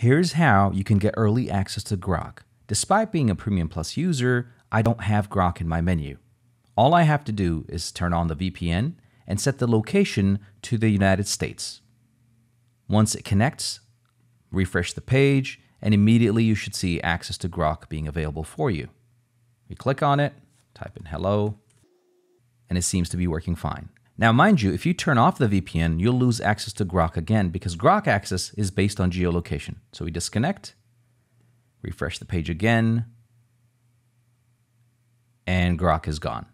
Here's how you can get early access to Grok. Despite being a Premium Plus user, I don't have Grok in my menu. All I have to do is turn on the VPN and set the location to the United States. Once it connects, refresh the page, and immediately you should see access to Grok being available for you. You click on it, type in hello, and it seems to be working fine. Now, mind you, if you turn off the VPN, you'll lose access to Grok again because Grok access is based on geolocation. So we disconnect, refresh the page again, and Grok is gone.